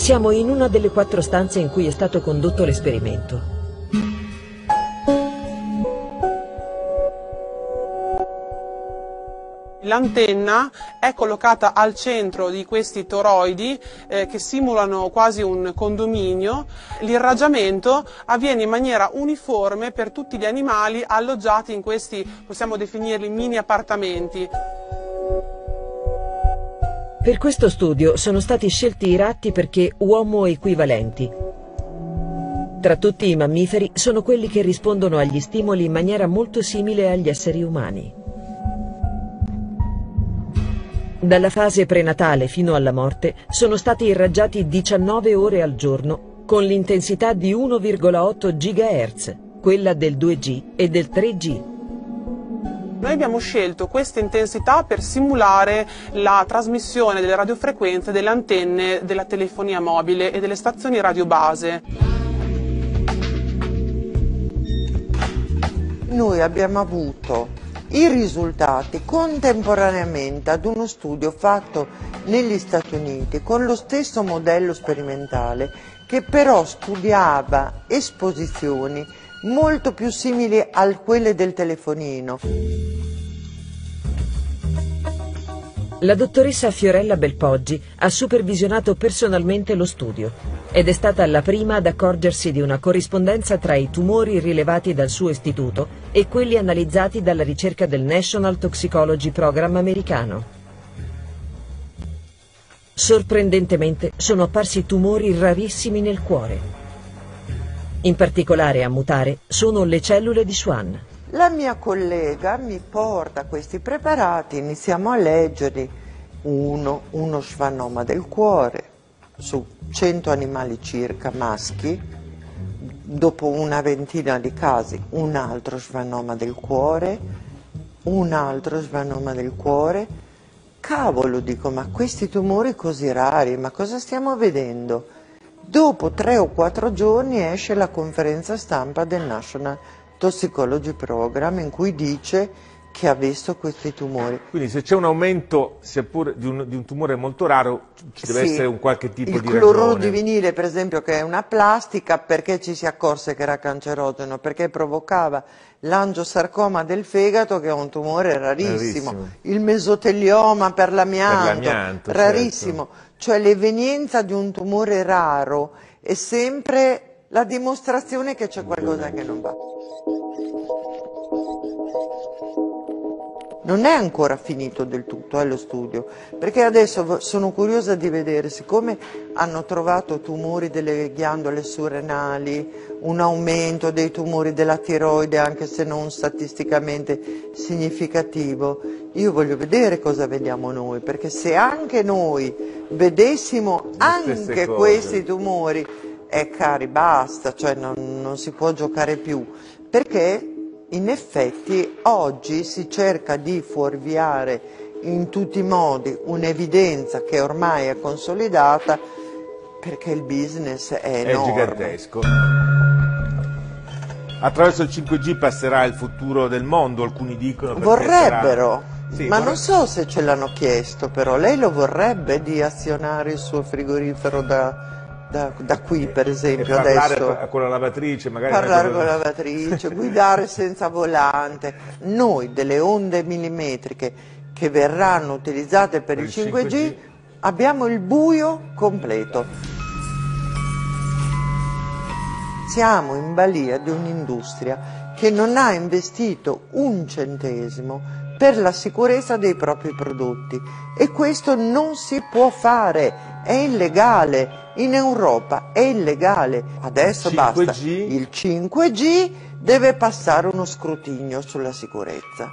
Siamo in una delle quattro stanze in cui è stato condotto l'esperimento. L'antenna è collocata al centro di questi toroidi eh, che simulano quasi un condominio. L'irraggiamento avviene in maniera uniforme per tutti gli animali alloggiati in questi, possiamo definirli, mini appartamenti. Per questo studio sono stati scelti i ratti perché uomo equivalenti. Tra tutti i mammiferi sono quelli che rispondono agli stimoli in maniera molto simile agli esseri umani. Dalla fase prenatale fino alla morte sono stati irraggiati 19 ore al giorno con l'intensità di 1,8 GHz, quella del 2G e del 3G. Noi abbiamo scelto questa intensità per simulare la trasmissione delle radiofrequenze delle antenne della telefonia mobile e delle stazioni radiobase. Noi abbiamo avuto i risultati contemporaneamente ad uno studio fatto negli Stati Uniti con lo stesso modello sperimentale che però studiava esposizioni molto più simili a quelle del telefonino. La dottoressa Fiorella Belpoggi ha supervisionato personalmente lo studio ed è stata la prima ad accorgersi di una corrispondenza tra i tumori rilevati dal suo istituto e quelli analizzati dalla ricerca del National Toxicology Program americano. Sorprendentemente sono apparsi tumori rarissimi nel cuore. In particolare a mutare sono le cellule di Schwann. La mia collega mi porta questi preparati, iniziamo a leggerli. Uno, uno schwannoma del cuore, su 100 animali circa maschi, dopo una ventina di casi un altro schwannoma del cuore, un altro schwannoma del cuore. Cavolo, dico, ma questi tumori così rari, ma cosa stiamo vedendo? Dopo tre o quattro giorni esce la conferenza stampa del National Toxicology Program in cui dice che ha visto questi tumori. Quindi se c'è un aumento, seppur di un, di un tumore molto raro, ci deve sì, essere un qualche tipo il di cloruro ragione. di vinile, per esempio, che è una plastica, perché ci si accorse che era cancerogeno? Perché provocava l'angiosarcoma del fegato, che è un tumore rarissimo, Rarissimo. il mesotelioma per l'amianto, Per l'amianto, rarissimo. certo. Cioè l'evenienza di un tumore raro è sempre la dimostrazione che c'è qualcosa che non va. Non è ancora finito del tutto eh, lo studio, perché adesso sono curiosa di vedere, siccome hanno trovato tumori delle ghiandole surrenali, un aumento dei tumori della tiroide, anche se non statisticamente significativo, io voglio vedere cosa vediamo noi, perché se anche noi vedessimo anche questi tumori, eh cari basta, cioè non, non si può giocare più, perché in effetti oggi si cerca di fuorviare in tutti i modi un'evidenza che ormai è consolidata perché il business è È enorme. gigantesco. Attraverso il 5G passerà il futuro del mondo, alcuni dicono. Vorrebbero, sarà- Sì, ma vorre- non so se ce l'hanno chiesto, però lei lo vorrebbe di azionare il suo frigorifero da, da- da qui, per esempio, parlare adesso. con la lavatrice, magari parlare con la lavatrice, guidare senza volante. Noi delle onde millimetriche che verranno utilizzate per, Per il il 5G, 5G abbiamo il buio completo. Siamo in balia di un'industria che non ha investito un centesimo per la sicurezza dei propri prodotti e questo non si può fare, è illegale. In Europa è illegale. Adesso Il basta. 5G? Il 5G deve passare uno scrutinio sulla sicurezza.